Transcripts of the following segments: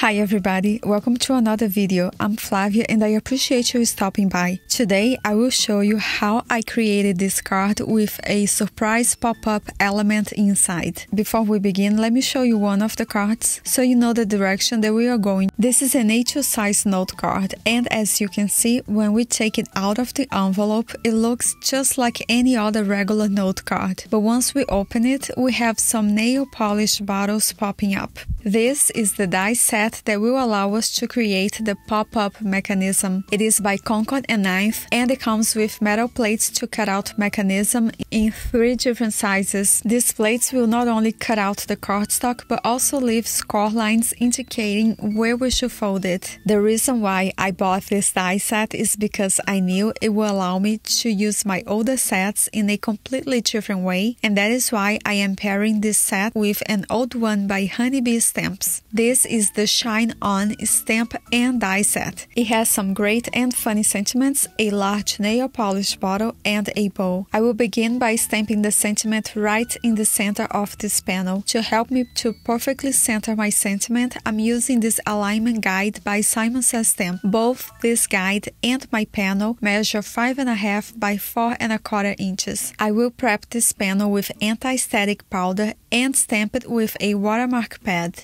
Hi everybody, welcome to another video. I'm Flavia and I appreciate you stopping by. Today I will show you how I created this card with a surprise pop-up element inside. Before we begin, let me show you one of the cards so you know the direction that we are going. This is an A2 size note card and as you can see, when we take it out of the envelope, it looks just like any other regular note card. But once we open it, we have some nail polish bottles popping up. This is the die set that will allow us to create the pop-up mechanism. It is by Concord and Ninth and it comes with metal plates to cut out mechanism in three different sizes. These plates will not only cut out the cardstock but also leave score lines indicating where we should fold it. The reason why I bought this die set is because I knew it will allow me to use my older sets in a completely different way and that is why I am pairing this set with an old one by Honeybee stamps. This is the Shine On stamp and die set. It has some great and funny sentiments, a large nail polish bottle, and a bow. I will begin by stamping the sentiment right in the center of this panel. To help me to perfectly center my sentiment, I'm using this alignment guide by Simon Says Stamp. Both this guide and my panel measure 5.5 by 4 and a quarter inches. I will prep this panel with anti-static powder and stamp it with a watermark pad.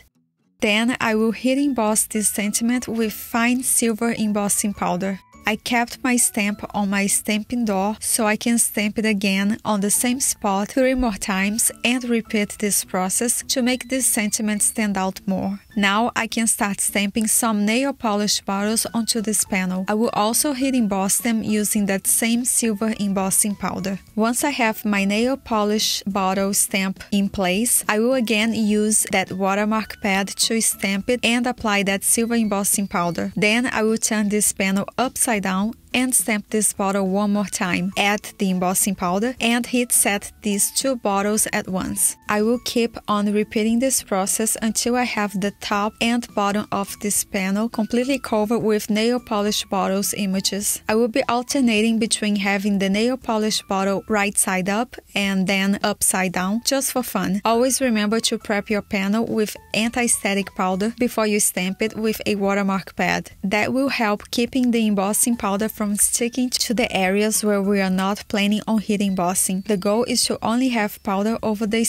Then I will heat emboss this sentiment with fine silver embossing powder. I kept my stamp on my stamping door so I can stamp it again on the same spot three more times and repeat this process to make this sentiment stand out more. Now I can start stamping some nail polish bottles onto this panel. I will also heat emboss them using that same silver embossing powder. Once I have my nail polish bottle stamp in place, I will again use that watermark pad to stamp it and apply that silver embossing powder. Then I will turn this panel upside upside down and stamp this bottle one more time. Add the embossing powder and heat set these two bottles at once. I will keep on repeating this process until I have the top and bottom of this panel completely covered with nail polish bottles images. I will be alternating between having the nail polish bottle right side up and then upside down just for fun. Always remember to prep your panel with anti-static powder before you stamp it with a watermark pad. That will help keeping the embossing powder from sticking to the areas where we are not planning on heat embossing. The goal is to only have powder over the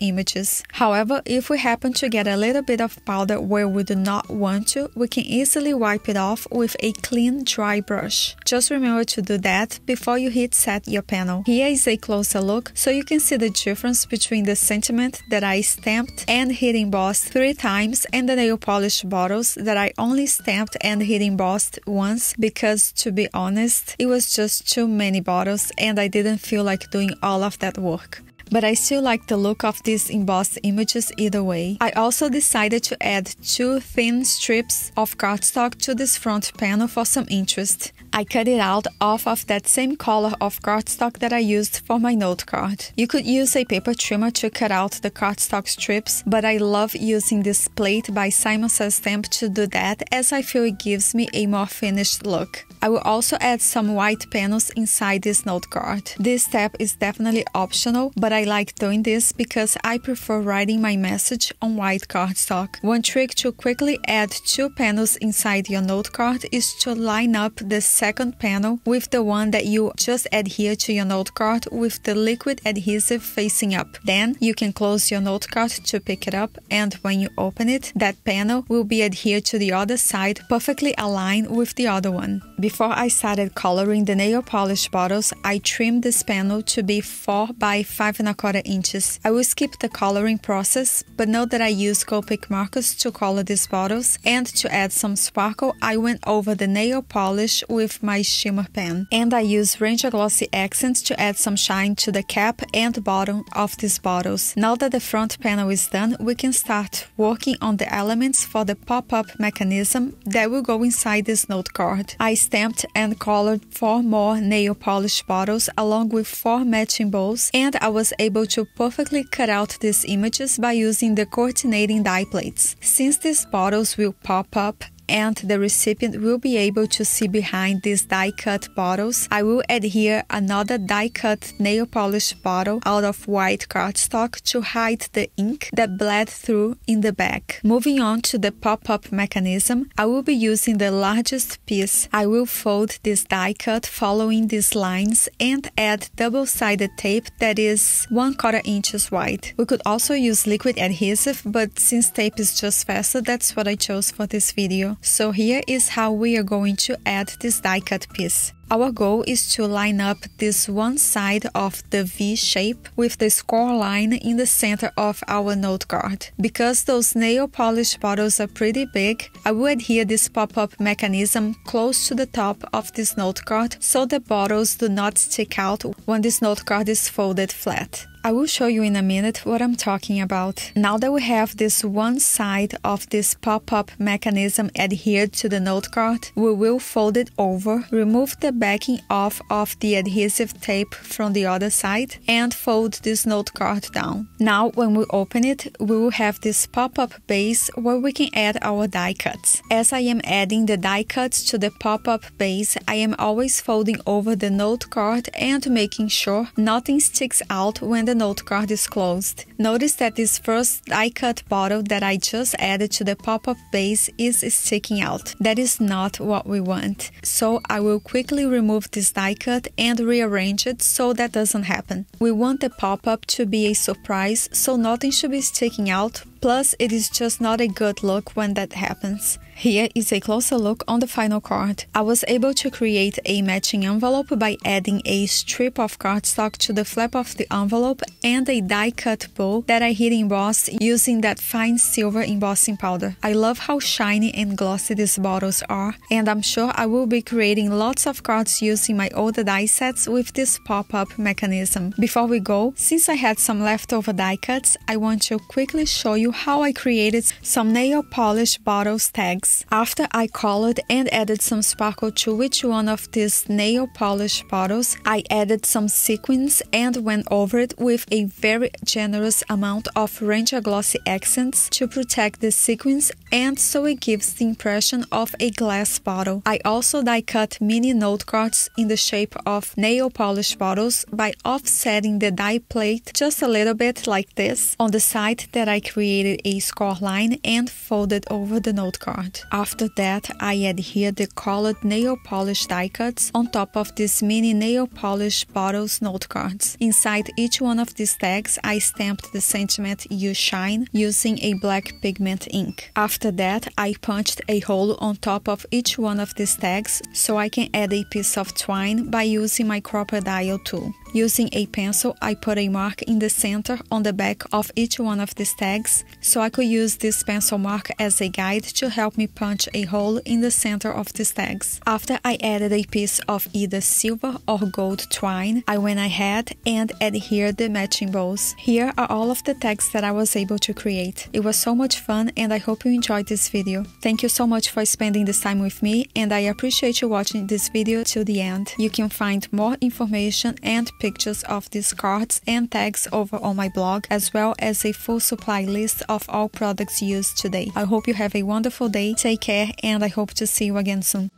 images. However, if we happen to get a little bit of powder where we do not want to, we can easily wipe it off with a clean dry brush. Just remember to do that before you heat set your panel. Here is a closer look so you can see the difference between the sentiment that I stamped and heat embossed three times and the nail polish bottles that I only stamped and heat embossed once because to be honest, it was just too many bottles and I didn't feel like doing all of that work but I still like the look of these embossed images either way. I also decided to add two thin strips of cardstock to this front panel for some interest. I cut it out off of that same color of cardstock that I used for my note card. You could use a paper trimmer to cut out the cardstock strips, but I love using this plate by Simon Says Stamp to do that as I feel it gives me a more finished look. I will also add some white panels inside this note card. This step is definitely optional, but I like doing this because I prefer writing my message on white cardstock. One trick to quickly add two panels inside your note card is to line up the second panel with the one that you just adhere to your note card with the liquid adhesive facing up. Then you can close your note card to pick it up and when you open it, that panel will be adhered to the other side perfectly aligned with the other one. Before I started coloring the nail polish bottles, I trimmed this panel to be 4 by 5 quarter inches. I will skip the coloring process, but note that I used Copic markers to color these bottles and to add some sparkle, I went over the nail polish with my shimmer pen. And I use Ranger Glossy Accents to add some shine to the cap and bottom of these bottles. Now that the front panel is done, we can start working on the elements for the pop-up mechanism that will go inside this note card. I stamped and colored four more nail polish bottles along with four matching bows and I was able to perfectly cut out these images by using the coordinating die plates. Since these bottles will pop up and the recipient will be able to see behind these die cut bottles, I will adhere another die cut nail polish bottle out of white cardstock to hide the ink that bled through in the back. Moving on to the pop-up mechanism, I will be using the largest piece. I will fold this die cut following these lines and add double-sided tape that is 1 quarter inches wide. We could also use liquid adhesive, but since tape is just faster, that's what I chose for this video. So here is how we are going to add this die cut piece. Our goal is to line up this one side of the V shape with the score line in the center of our note card. Because those nail polish bottles are pretty big, I will adhere this pop-up mechanism close to the top of this note card so the bottles do not stick out when this note card is folded flat. I will show you in a minute what I'm talking about. Now that we have this one side of this pop-up mechanism adhered to the note card, we will fold it over, remove the backing off of the adhesive tape from the other side and fold this note card down. Now when we open it, we will have this pop-up base where we can add our die cuts. As I am adding the die cuts to the pop-up base, I am always folding over the note card and making sure nothing sticks out when the note card is closed. Notice that this first die cut bottle that I just added to the pop-up base is sticking out. That is not what we want. So I will quickly remove this die cut and rearrange it so that doesn't happen. We want the pop-up to be a surprise so nothing should be sticking out Plus, it is just not a good look when that happens. Here is a closer look on the final card. I was able to create a matching envelope by adding a strip of cardstock to the flap of the envelope and a die cut bow that I heat embossed using that fine silver embossing powder. I love how shiny and glossy these bottles are and I'm sure I will be creating lots of cards using my older die sets with this pop-up mechanism. Before we go, since I had some leftover die cuts, I want to quickly show you how I created some nail polish bottles tags. After I colored and added some sparkle to each one of these nail polish bottles, I added some sequins and went over it with a very generous amount of Ranger Glossy accents to protect the sequins and so it gives the impression of a glass bottle. I also die cut mini note cards in the shape of nail polish bottles by offsetting the die plate just a little bit like this on the side that I created a score line and folded over the note card. After that, I adhered the colored nail polish die cuts on top of these mini nail polish bottles note cards. Inside each one of these tags, I stamped the sentiment You Shine using a black pigment ink. After that, I punched a hole on top of each one of these tags so I can add a piece of twine by using my Crop-A-Dile tool. Using a pencil, I put a mark in the center on the back of each one of these tags, so I could use this pencil mark as a guide to help me punch a hole in the center of these tags. After I added a piece of either silver or gold twine, I went ahead and adhered the matching bows. Here are all of the tags that I was able to create. It was so much fun and I hope you enjoyed this video. Thank you so much for spending this time with me and I appreciate you watching this video till the end. You can find more information and pictures of these cards and tags over on my blog, as well as a full supply list of all products used today. I hope you have a wonderful day, take care, and I hope to see you again soon.